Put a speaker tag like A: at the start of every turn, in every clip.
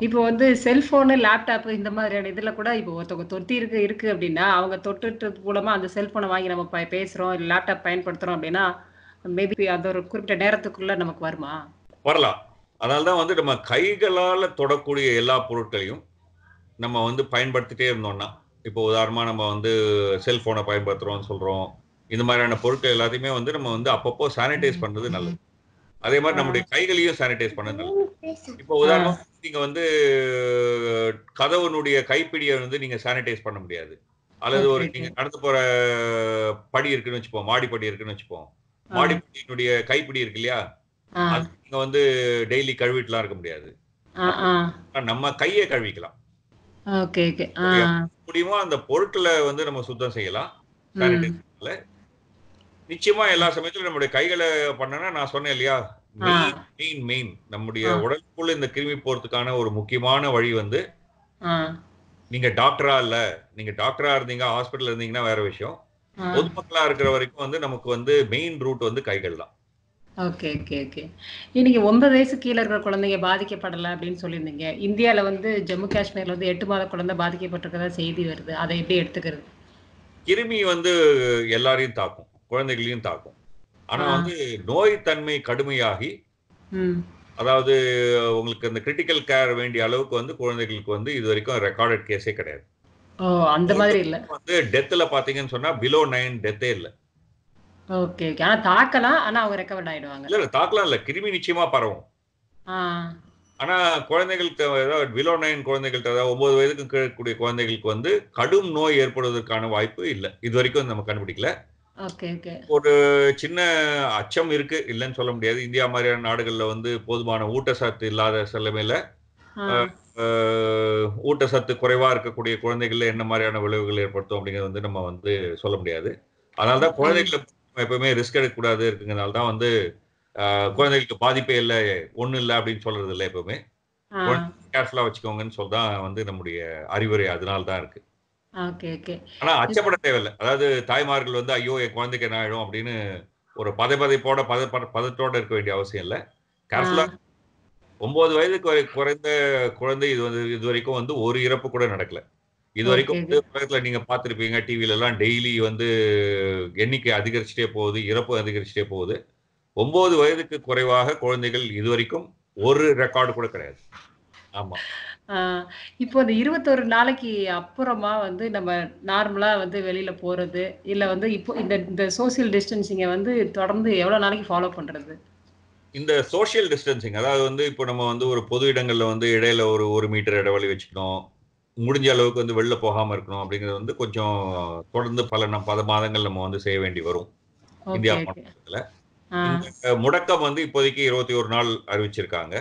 A: இப்போ வந்து cellphone, laptop இந்த மாதிரியான இதுல கூட இப்போ ஒருத்தவங்க தொட்டி இருக்கு இருக்கு அப்படின்னா, அவங்க தொட்டுட்டது மூலமா அந்த செல்போன வாங்கி நம்ம பேசுறோம், இல்ல லேப்டாப் பயன்படுத்துறோம் அப்படின்னா, மேபி அது ஒரு குறிப்பிட்ட நேரத்துக்குள்ள நமக்கு வருமா?
B: வரலாம். அதனால தான் வந்து நம்ம கைகளால தொடக்கூடிய எல்லா பொருட்களையும், நம்ம வந்து பயன்படுத்திட்டே இருந்தோம்னா, இப்போ உதாரணமா நம்ம வந்து செல்போன பயன்படுத்துறோம்னு சொல்றோம். இந்த மாதிரியான பொருட்கள் எல்லாத்தையுமே வந்து நம்ம வந்து அப்பப்போ சானிடைஸ் பண்றது நல்லது. அதே
A: ஆ.
B: நம்முடைய கைகளையும் சானிடைஸ் பண்ணது நல்லது. இப்போ. உதாரணமா நீங்க வந்து கதவனுடைய கைப்பிடிய வந்து நீங்க சானிடைஸ் பண்ண முடியாது. அல்லது ஒரு நீங்க. நடந்து போற படி இருக்குன்னு வச்சுப்போம். மாடி படி இருக்குன்னு வச்சுப்போம்.
A: ஆ.
B: மாடி படியினுடைய கைப்பிடி இருக்கு இல்லையா? அது நீங்க வந்து டெய்லி கழுவிட்டுலாம் இருக்க முடியாது. நம்ம கைய கழுவிக்கலாம்.
A: Okay, okay.
B: முடியுமோ அந்த பொருட்கள வந்து நம்ம சுத்தம் செய்யலாம். நிச்சயமா எல்லா சமயத்திலும் நம்முடைய கைகள பண்ணோம்னா நான் சொன்னேன் இல்லையா? மெயின் மெயின் நம்முடைய. உடலுக்குள்ள இந்த கிருமி போறதுக்கான ஒரு முக்கியமான வழி வந்து. நீங்க டாக்டரா இல்ல. நீங்க டாக்டரா இருந்தீங்க, ஹாஸ்பிட்டல்ல இருந்தீங்கன்னா வேற விஷயம். பொதுமக்களா இருக்கிற வரைக்கும் வந்து நமக்கு வந்து மெயின் ரூட் வந்து கைகள் தான்.
A: Okay, okay, okay. நீங்க 9 வயசு கீழ இருக்கிற குழந்தைங்க பாதிக்கப்படல அப்படின்னு சொல்லியிருந்தீங்க. இந்தியால வந்து ஜம்மு காஷ்மீர்ல வந்து 8 மாத குழந்தை பாதிக்கப்பட்டிருக்கிறதா செய்தி வருது. அத எப்படி எடுத்துக்கிறது?
B: கிருமி வந்து எல்லாரையும் தாக்கும். குழந்தைகளையும் தாக்கும். ஆனா. வந்து நோய் தன்மை கடுமையாகி. அதாவது உங்களுக்கு அந்த கிரிட்டிக்கல் கேர் வேண்டிய அளவுக்கு வந்து குழந்தைகளுக்கு வந்து இதுவரைக்கும் ரெக்கார்டட் கேஸே கிடையாது.
A: அந்த மாதிரி இல்ல.
B: வந்து டெத்ல பார்த்தீங்கன்னு சொன்னா பிலோ 9 டெத்தே இல்ல.
A: Okay, okay. ஆனா தாக்கலாம். ஆனா அவங்க ரெக்கவர்ட் ஆயிடுவாங்க.
B: இல்ல, இல்ல தாக்கலாம் இல்ல. கிருமி நிச்சயமா பரவும். ஆனா குழந்தைகளுக்கு அதாவது பிலோ 9 குழந்தைகள்ட்ட அதாவது 9 வயதுக்கு இருக்கக்கூடிய குழந்தைகளுக்கு வந்து கடும் நோய் ஏற்படுவதற்கான வாய்ப்பு இல்ல. இதுவரைக்கும் நம்ம கண்டுபிடிக்கல. ஒரு சின்ன அச்சம் இருக்கு. இல்லன்னு சொல்ல முடியாது. இந்தியா மாரியான நாடுகள்ல வந்து போதுமான ஊட்டச்சத்து இல்லாத அ ஊட்டச்சத்து குறைவா இருக்கக்கூடிய குழந்தைகள்ல என்ன மாரியான விளைவுகள் ஏற்படுத்தும் அப்படிங்கிறது வந்து நம்ம வந்து சொல்ல முடியாது. அதனால தான்
A: ம்.
B: குழந்தைகள எப்பவுமே ரிஸ்க் எடுக்கக்கூடாது இருக்குங்கிறனால தான் வந்து குழந்தைகளுக்கு பாதிப்பே இல்ல, ஒண்ணும் இல்ல அப்படின்னு சொல்றது இல்ல எப்பவுமே. கேர்ஃபுல்லா வச்சுக்கோங்கன்னு சொல்ல தான் வந்து நம்முடைய அறிவுரை அதனால தான் இருக்கு. ஆனா அச்சப்பட தேவையில்ல. அதாவது தாய்மார்கள் வந்து ஐயோ! என் குழந்தைக்கு என்ன ஆயிடும் அப்படின்னு ஒரு பத பத பதட்டத்தோட இருக்க வேண்டிய அவசியம் இல்ல. கேர்ஃபுல்லா 9 வயதுக்கு குறைந்த குழந்தை இது வந்து இதுவரைக்கும் வந்து ஒரு இறப்பு கூட நடக்கல.
A: ஓகே,
B: இதுவரைக்கும் வந்து. உலகத்துல நீங்க பார்த்திருப்பீங்க டிவிலலாம் டெய்லி வந்து எண்ணிக்கை அதிகரிச்சுட்டே போகுது. இறப்பு அதிகரிச்சுட்டே போகுது. 9 வயதுக்கு குறைவாக குழந்தைகள் இதுவரைக்கும் ஒரு ரெக்கார்ட் கூட கிடையாது. ஆமா.
A: ஆ. இப்போ அந்த 21 நாளைக்கு அப்புறமா வந்து நம்ம நார்மலா வந்து வெளியில போறது, இல்ல வந்து இப்போ இந்த இந்த சோசியல் டிஸ்டன்சிங்க வந்து தொடர்ந்து எவ்வளோ நாளைக்கு ஃபாலோ பண்றது?
B: இந்த சோசியல் டிஸ்டன்சிங் அதாவது வந்து இப்போ நம்ம வந்து ஒரு பொது இடங்கள்ல வந்து இடையில ஒரு 1 மீட்டர் இடைவெளி வச்சுக்கணும். முடிஞ்ச அளவுக்கு வந்து வெளில போகாம இருக்கணும் அப்படிங்கிறது வந்து கொஞ்சம் தொடர்ந்து பல ந பல மாதங்கள் நம்ம வந்து செய்ய வேண்டி வரும்.
A: Okay,
B: India
A: okay.
B: மாநிலத்துல.
A: ஆ.
B: இந்த முடக்கம் வந்து இப்போதைக்கு 21 நாள் அறிவிச்சிருக்காங்க.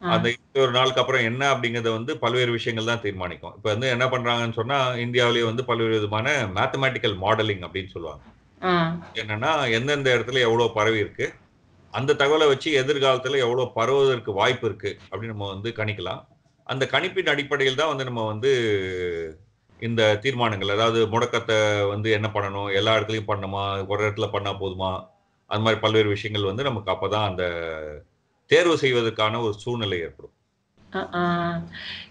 B: அந்த 21 நாளுக்கு அப்புறம் என்ன அப்படிங்கிறத வந்து பல்வேறு விஷயங்கள் தான் தீர்மானிக்கும். இப்ப வந்து என்ன பண்றாங்கன்னு சொன்னா, இந்தியாவிலேயே வந்து பல்வேறு விதமான மேத்தமேட்டிக்கல் மாடலிங் அப்படின்னு சொல்லுவாங்க. என்னன்னா, எந்தெந்த இடத்துல எவ்வளோ பரவி இருக்கு. அந்த தகவல வச்சு எதிர்காலத்துல எவ்வளோ பரவுவதற்கு வாய்ப்பு இருக்கு அப்படின்னு நம்ம வந்து கணிக்கலாம். அந்த கணிப்பின் அடிப்படையில் தான் வந்து நம்ம வந்து இந்த தீர்மானங்கள் அதாவது முடக்கத்த வந்து என்ன பண்ணணும்? எல்லா இடத்துலயும் பண்ணணுமா? ஒரு இடத்துல பண்ணா போதுமா? அது மாரி பல்வேறு விஷயங்கள் வந்து நமக்கு அப்பதான் அந்த தேர்வு செய்வதற்கான ஒரு சூழ்நிலை ஏற்படும்.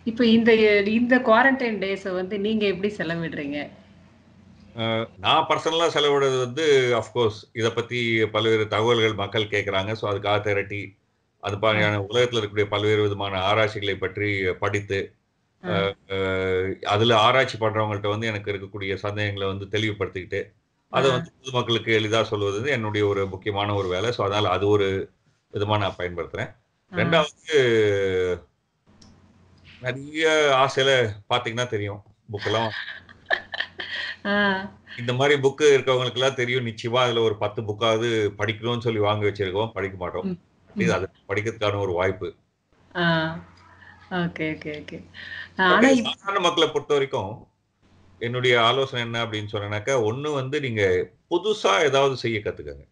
A: இப்ப இந்த இந்த குவாரண்டைன் டேஸ வந்து நீங்க எப்படி செலவிடுறீங்க?
B: நான் பர்சனலா செலவிடுறது வந்து அஃப்கோர்ஸ் இத பத்தி பல்வேறு தகவல்கள் மக்கள் கேட்கறாங்க. ஸோ அதுக்காக திரட்டி, அது. மாதிரியான உலகத்துல இருக்கக்கூடிய பல்வேறு விதமான ஆராய்ச்சிகளை பற்றி படித்து, அதுல ஆராய்ச்சி பண்றவங்கள்ட்ட வந்து எனக்கு இருக்கக்கூடிய சந்தேகங்கள வந்து தெளிவுபடுத்திக்கிட்டு. அத வந்து பொதுமக்களுக்கு எளிதா சொல்வது என்னுடைய ஒரு முக்கியமான ஒரு வேலை. ஸோ அதனால அது ஒரு விதமா நான் பயன்படுத்துறேன்.
A: ஆ.
B: 2வது நெறைய ஆசையில பார்த்தீங்கன்னா தெரியும். புக்கெல்லாம். இந்த மாரி புக்கு இருக்கவங்களுக்கெல்லாம் தெரியும். நிச்சயமா அதுல ஒரு 10 புக்காவது படிக்கணும்னு சொல்லி வாங்கி வச்சிருக்கோம். படிக்க மாட்டோம். அது படிக்கிறதுக்கான ஒரு வாய்ப்பு.
A: ஆ. Okay, okay, okay. ஆனா
B: அப்படியே
A: இப்
B: சாதாரண மக்கள பொறுத்தவரைக்கும், என்னுடைய ஆலோசனை என்ன அப்படின்னு சொன்னேனாக்கா, ஒண்ணு வந்து நீங்க புதுசா ஏதாவது செய்ய கத்துக்கங்க.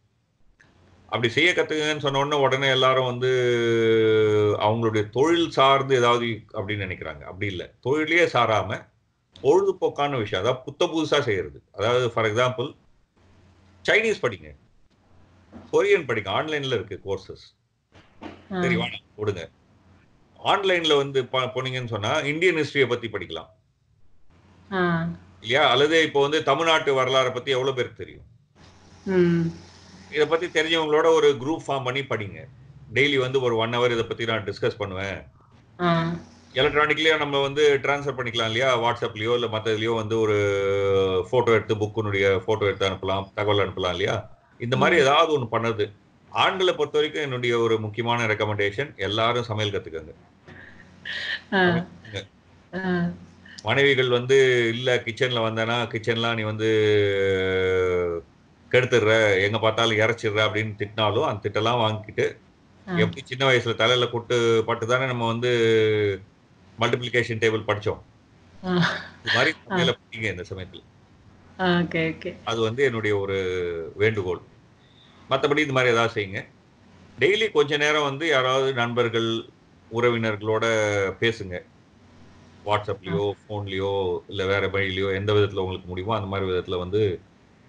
B: அப்படி செய்ய கத்துக்கங்கன்னு சொன்ன உடனே, எல்லாரும் வந்து அவங்களுடைய தொழில் சார்ந்து ஏதாவது அப்படின்னு நெனைக்கிறாங்க. அப்படி இல்ல. தொழிலே சாராம, பொழுதுபோக்கான விஷயம். அதாவது புத்தம் புதுசா செய்யறது. அதாவது ஃபார் எக்ஸாம்பிள் சைனீஸ் படிங்க. கொரியன் படிங்க. ஆன்லைன்ல இருக்கு கோர்சஸ். சரி விடுங்க. ஆன்லைன்ல வந்து போனீங்கன்னு சொன்னா இந்தியன் ஹிஸ்டரியை பத்தி படிக்கலாம் இல்லையா அல்லது இப்போ வந்து தமிழ்நாட்டு வரலாறை பத்தி எவ்வளவு பேருக்கு தெரியும் இதை பத்தி தெரிஞ்சவங்களோட ஒரு குரூப் ஃபார்ம் பண்ணி படிங்க. டெய்லி வந்து ஒரு ஒன் ஹவர் இதை பத்தி நான் டிஸ்கஸ் பண்ணுவேன். எலக்ட்ரானிக்லயே நம்ம வந்து ட்ரான்ஸ்ஃபர் பண்ணிக்கலாம் இல்லையா? வாட்ஸ்அப்லயோ இல்லை மற்றதுலயோ வந்து ஒரு ஃபோட்டோ எடுத்து புக்குனுடைய ஃபோட்டோ எடுத்து அனுப்பலாம் தகவல் அனுப்பலாம் இல்லையா? இந்த மாதிரி ஏதாவது ஒன்று பண்ணுறது ஆண்களை பொறுத்த வரைக்கும் என்னுடைய ஒரு முக்கியமான ரெக்கமெண்டேஷன் எல்லாரும் சமையல்
A: ஆ.
B: மனைவிகள் வந்து இல்லை கிச்சனில் வந்தேன்னா கிச்சன்லாம் நீ வந்து கெடுத்துடுற எங்கே பார்த்தாலும் இறச்சிடுற அப்படின்னு திட்டினாலும் அந்த திட்டெல்லாம் வாங்கிக்கிட்டு
A: ஆ.
B: எப்படி சின்ன வயசுல தலையில கொட்டு பட்டு தானே நம்ம வந்து மல்டிப்ளிகேஷன் டேபிள் படிச்சோம். இது மாதிரி படிங்க இந்த சமயத்தில். அது வந்து என்னுடைய ஒரு வேண்டுகோள். மற்றபடி இது மாதிரி ஏதாவது செய்யுங்க. டெய்லி கொஞ்ச நேரம் வந்து யாராவது நண்பர்கள் உறவினர்களோட பேசுங்க. வாட்ஸ்அப்லேயோ ஃபோன்லேயோ இல்லை வேற வழியிலையோ எந்த விதத்தில் உங்களுக்கு முடியுமோ அந்த மாதிரி விதத்தில் வந்து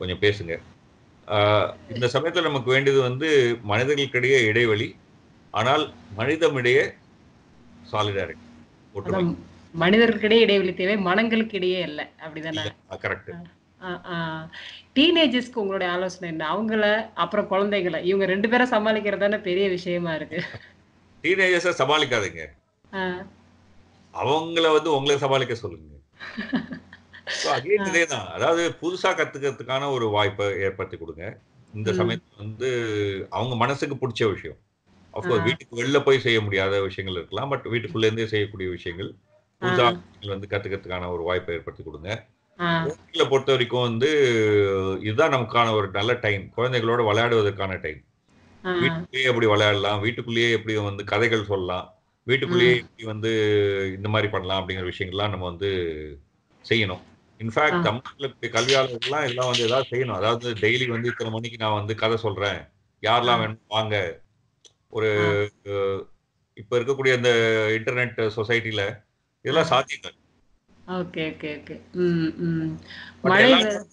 B: கொஞ்சம் பேசுங்க. இந்த சமயத்தில் நமக்கு வேண்டியது வந்து மனிதர்களுக்கிடையே இடைவெளி. ஆனால் மனிதமிடையே சாலிடாரிட்டி ஒற்றுமை.
A: மனிதர்களுக்கிடையே இடைவெளி தேவை மனங்களுக்கு இடையே இல்லை அப்படிதானே
B: கரெக்ட்
A: டீனேஜர்ஸ்க்கு உங்களுடைய ஆலோசனை என்ன? அவங்கள அப்புறம் குழந்தைகளை. இவங்க ரெண்டு பேரும் சமாளிக்கிறது தானே பெரிய விஷயமா இருக்கு.
B: டீனேஜர்ஸை சமாளிக்காதீங்க. அவங்கள வந்து உங்களை சமாளிக்க சொல்லுங்க. இதே தான். அதாவது புதுசா கத்துக்கிறதுக்கான ஒரு வாய்ப்பை ஏற்படுத்தி கொடுங்க. இந்த. சமயத்துல வந்து அவங்க மனசுக்கு பிடிச்ச விஷயம். அஃப்கோர்ஸ்
A: ஆ.
B: வீட்டுக்கு வெளில போய் செய்ய முடியாத விஷயங்கள் இருக்கலாம். பட் வீட்டுக்குள்ள இருந்தே செய்யக்கூடிய விஷயங்கள். புதுசா வந்து கத்துக்கிறதுக்கான ஒரு வாய்ப்பை ஏற்படுத்தி கொடுங்க. குழந்தைகளை பொறுத்த வரைக்கும் வந்து இதுதான் நமக்கான ஒரு நல்ல டைம். குழந்தைகளோட விளையாடுவதற்கான டைம். வீட்டுக்குள்ளேயே எப்படி விளையாடலாம்? வீட்டுக்குள்ளேயே எப்படி வந்து கதைகள் சொல்லலாம்? வீட்டுக்குள்ளேயே எப்படி வந்து இந்த மாதிரி பண்ணலாம்? அப்படிங்கிற விஷயங்கள்லாம் நம்ம வந்து செய்யணும். இன்ஃபேக்ட். தமிழ்நாட்டில் கல்வியாளர்கள்லாம் இதெல்லாம் வந்து ஏதாவது செய்யணும். அதாவது டெய்லி வந்து இத்தனை மணிக்கு நான் வந்து கதை சொல்றேன். யாரெல்லாம். வேணும் வாங்க. ஒரு இப்ப இருக்கக்கூடிய இந்த இன்டர்நெட் சொசைட்டில இதெல்லாம். சாத்தியங்கள்.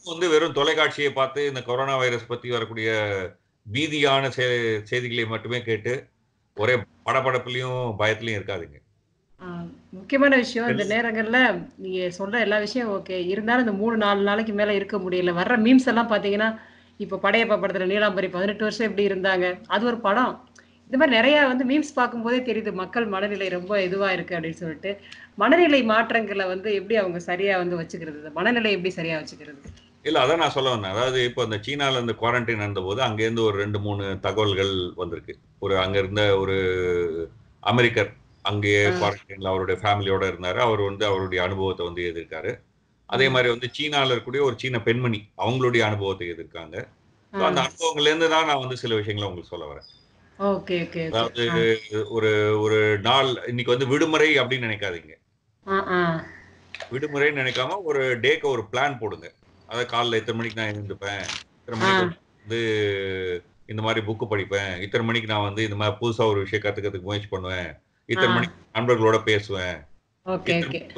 B: வந்து வெறும் தொலைக்காட்சியை பார்த்து இந்த கொரோனா வைரஸ் பத்தி வரக்கூடிய பீதியான செய்திகளை மட்டுமே கேட்டு ஒரே படபடப்புலயும் பயத்துலயும் இருக்காதுங்க.
A: முக்கியமான விஷயம் இந்த நேரங்கள்ல நீங்க சொல்ற எல்லா விஷயம் ஓகே இருந்தாலும் இந்த மூணு நாலு நாளைக்கு மேல இருக்க முடியல. வர்ற மீம்ஸ் எல்லாம் பாத்தீங்கன்னா இப்ப படையப்பா படத்துல நீலாம்பரி பதினெட்டு வருஷம் எப்படி இருந்தாங்க? அது ஒரு படம். இந்த மாதிரி நிறைய வந்து மீம்ஸ் பார்க்கும்போதே தெரியுது மக்கள் மனநிலை ரொம்ப இதுவா இருக்கு அப்படின்னு சொல்லிட்டு. மனநிலை மாற்றங்களை வந்து எப்படி அவங்க சரியா வந்து வச்சுக்கிறது? மனநிலை எப்படி சரியா வச்சுக்கிறது?
B: இல்ல அதான் நான் சொல்ல வந்தேன். அதாவது இப்போ இந்த சீனால இந்த குவாரண்டைன் நடந்தபோது அங்கேருந்து ஒரு ரெண்டு மூணு தகவல்கள் வந்திருக்கு. ஒரு அங்க இருந்த ஒரு அமெரிக்கர் அங்கேயே. குவாரண்டைன்ல அவருடைய ஃபேமிலியோட இருந்தாரு. அவர் வந்து அவருடைய அனுபவத்தை வந்து எதிர்க்காரு. அதே மாதிரி வந்து சீனால இருக்கக்கூடிய ஒரு சீன பெண்மணி அவங்களுடைய அனுபவத்தை எதிர்க்காங்க. அந்த அனுபவங்கள்ல இருந்து தான் நான் வந்து சில விஷயங்களை உங்களுக்கு சொல்ல வரேன். அதாவது ஒரு ஒரு நாள் இன்னைக்கு வந்து விடுமுறை அப்படின்னு நினைக்காதீங்க. விடுமுறைன்னு நினைக்காம ஒரு டேக்கு ஒரு பிளான் போடுங்க. அதாவது காலைல இத்தனை மணிக்கு நான் எழுந்துப்பேன்? இத்தனை மணிக்கு வந்து இந்த மாதிரி புக்கு படிப்பேன். இத்தனை மணிக்கு நான் வந்து இந்த மாதிரி புதுசா ஒரு விஷயம் கத்துக்கிறதுக்கு முயற்சி பண்ணுவேன். இத்தனை. மணிக்கு நண்பர்களோட பேசுவேன்.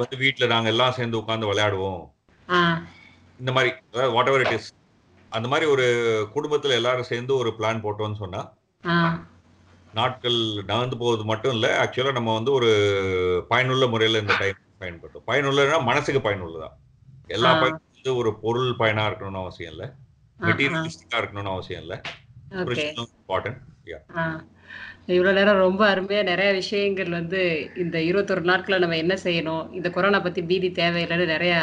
B: வந்து வீட்டுல நாங்க எல்லாம் சேர்ந்து உட்கார்ந்து விளையாடுவோம். இந்த மாதிரி வாட் எவர் இட் இஸ் அந்த மாதிரி ஒரு குடும்பத்துல எல்லாரும் சேர்ந்து ஒரு பிளான் போட்டோம்னு சொன்னா நாட்கள் நகர்ந்து போவது மட்டும் இல்ல ஆக்சுவலா நம்ம வந்து ஒரு பயனுள்ள முறையில இந்த டைம் பயன்படுத்தும் பயனுள்ளனா மனசுக்கு பயனுள்ளதா? எல்லா. பயனும் வந்து ஒரு பொருள் பயனா இருக்கணும்னு அவசியம் இல்ல. மெட்டீரியலிஸ்டிக்கா இருக்கணும்னு அவசியம் இல்ல. இம்பார்ட்டன்ட்
A: இவ்வளோ நேரம் ரொம்ப அருமையா நிறைய விஷயங்கள் வந்து இந்த இருபத்தொரு நாட்களில் நம்ம என்ன செய்யணும்? இந்த கொரோனா பத்தி பீதி தேவையில்லைன்னு நிறைய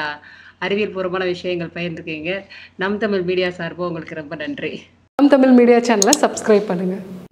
A: அறிவியல் பூர்வமான விஷயங்கள் பகிர்ந்துருக்கீங்க நம் தமிழ் மீடியா சார்பாக உங்களுக்கு ரொம்ப நன்றி.
C: நம் தமிழ் மீடியா சேனலை சப்ஸ்கிரைப் பண்ணுங்கள்